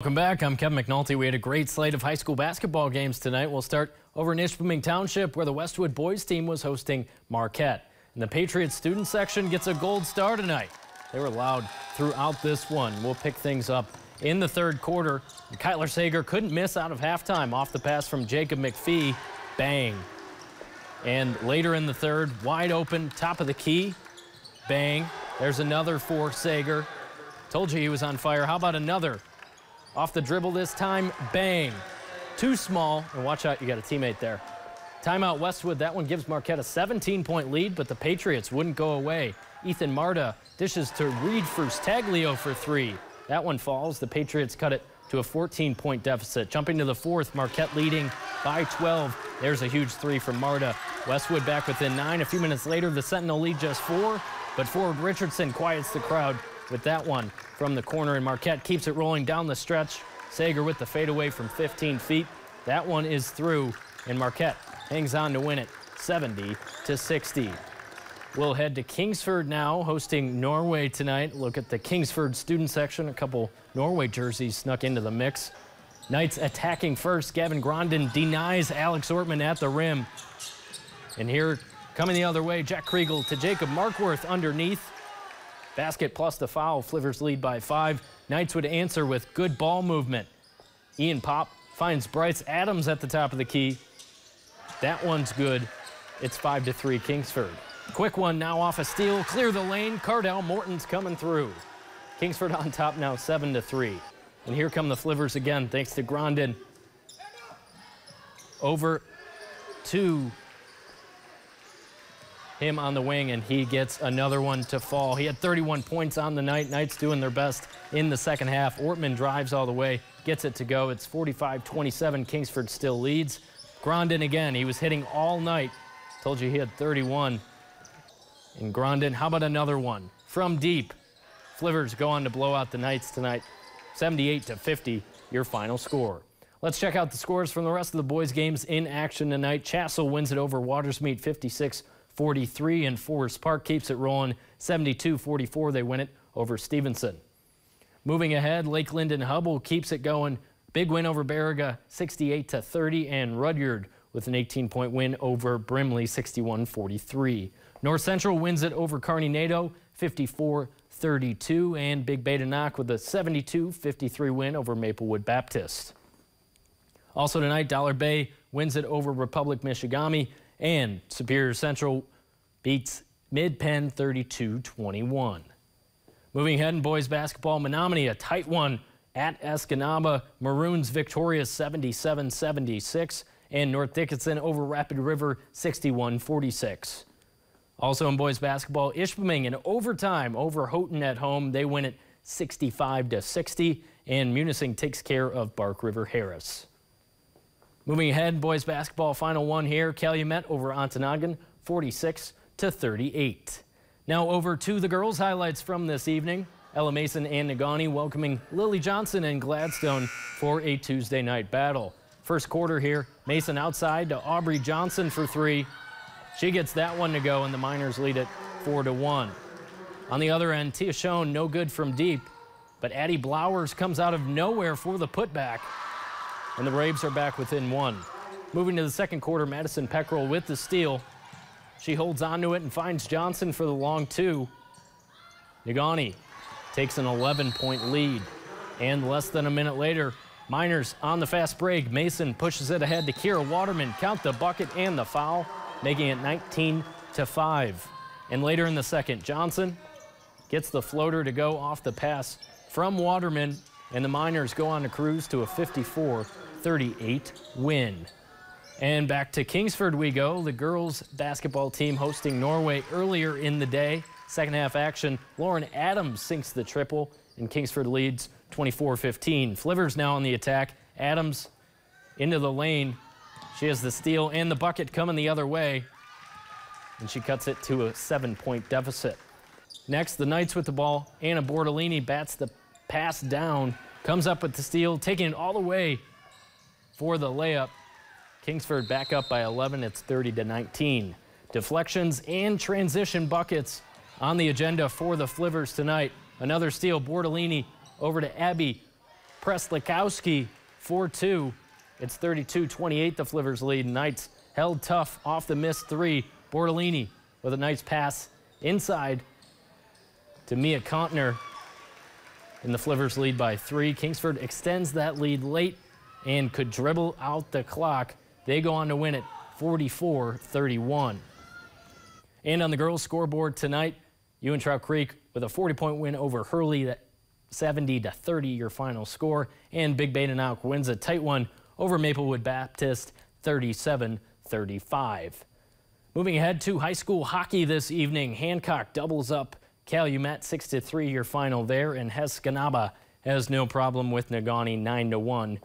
Welcome back. I'm Kevin McNulty. We had a great slate of high school basketball games tonight. We'll start over in Ishpeming Township where the Westwood boys team was hosting Marquette. And the Patriots student section gets a gold star tonight. They were loud throughout this one. We'll pick things up in the third quarter. Kyler Sager couldn't miss out of halftime off the pass from Jacob McPhee. Bang. And later in the third, wide open, top of the key. Bang. There's another for Sager. Told you he was on fire. How about another off the dribble this time, bang. Too small, and watch out, you got a teammate there. Timeout Westwood, that one gives Marquette a 17-point lead, but the Patriots wouldn't go away. Ethan Marta dishes to Reed Frustaglio for three. That one falls. The Patriots cut it to a 14-point deficit. Jumping to the fourth, Marquette leading by 12. There's a huge three from Marta. Westwood back within nine. A few minutes later, the Sentinel lead just four, but forward Richardson quiets the crowd with that one from the corner, and Marquette keeps it rolling down the stretch. Sager with the fadeaway from 15 feet. That one is through, and Marquette hangs on to win it 70 to 60. We'll head to Kingsford now, hosting Norway tonight. Look at the Kingsford student section. A couple Norway jerseys snuck into the mix. Knights attacking first. Gavin Grondin denies Alex Ortman at the rim. And here, coming the other way, Jack Kriegel to Jacob Markworth underneath. Basket plus the foul. Flivvers lead by five. Knights would answer with good ball movement. Ian Pop finds Bryce Adams at the top of the key. That one's good. It's five to three Kingsford. Quick one now off a steal. Clear the lane. Cardell Morton's coming through. Kingsford on top now seven to three. And here come the Flivvers again thanks to Grondin. Over to him on the wing, and he gets another one to fall. He had 31 points on the night. Knights doing their best in the second half. Ortman drives all the way, gets it to go. It's 45-27. Kingsford still leads. Grondin again. He was hitting all night. Told you he had 31. And Grondin, how about another one? From deep. Flivvers go on to blow out the Knights tonight. 78 to 50, your final score. Let's check out the scores from the rest of the boys' games in action tonight. Chassell wins it over Watersmeet 56 43, and Forest Park keeps it rolling 72-44. They win it over Stevenson. Moving ahead, Lake Linden Hubbell keeps it going. Big win over Baraga 68 to 30, and Rudyard with an 18-point win over Brimley 61-43. North Central wins it over Carney-Nadeau, 54-32, and Big Bay de Noc with a 72-53 win over Maplewood Baptist. Also tonight, Dollar Bay wins it over Republic Michigamme and Superior Central beats Mid-Penn 32-21. Moving ahead in boys basketball, Menominee a tight one at Escanaba. Maroons victorious 77-76 and North Dickinson over Rapid River 61-46. Also in boys basketball, Ishpeming in overtime over Houghton at home. They win it 65 to 60 and Munising takes care of Bark River Harris. Moving ahead, boys basketball final one here. Calumet over Ontonagon, 46 to 38. Now over to the girls' highlights from this evening. Ella Mason and Negaunee welcoming Lily Johnson and Gladstone for a Tuesday night battle. First quarter here, Mason outside to Aubrey Johnson for three. She gets that one to go, and the Miners lead it four to one. On the other end, Tia Schoen no good from deep, but Addie Blowers comes out of nowhere for the putback and the Braves are back within one. Moving to the second quarter, Madison Peckrell with the steal. She holds on to it and finds Johnson for the long two. Negaunee takes an 11-point lead. And less than a minute later, Miners on the fast break. Mason pushes it ahead to Kira Waterman. Count the bucket and the foul, making it 19 to 5. And later in the second, Johnson gets the floater to go off the pass from Waterman, and the Miners go on to cruise to a 54 38 win. And back to Kingsford we go. The girls basketball team hosting Norway earlier in the day. Second half action, Lauren Adams sinks the triple and Kingsford leads 24-15. Flivvers now on the attack. Adams into the lane. She has the steal and the bucket coming the other way. And she cuts it to a seven-point deficit. Next, the Knights with the ball. Anna Bordolini bats the pass down, comes up with the steal, taking it all the way for the layup. Kingsford back up by 11. It's 30 to 19. Deflections and transition buckets on the agenda for the Flivvers tonight. Another steal, Bordolini over to Abby Preslikowski 4-2. It's 32-28 the Flivvers lead. Knights held tough off the missed three. Bortolini with a nice pass inside to Mia Kontner. And the Flivvers lead by three. Kingsford extends that lead late and could dribble out the clock. They go on to win it 44-31. And on the girls' scoreboard tonight, Ewen-Trout Creek with a 40-point win over Hurley, that 70 to 30 your final score. And Big Nowk wins a tight one over Maplewood Baptist, 37-35. Moving ahead to high school hockey this evening, Hancock doubles up Calumet 6-3 your final there, and Escanaba has no problem with Negaunee 9-1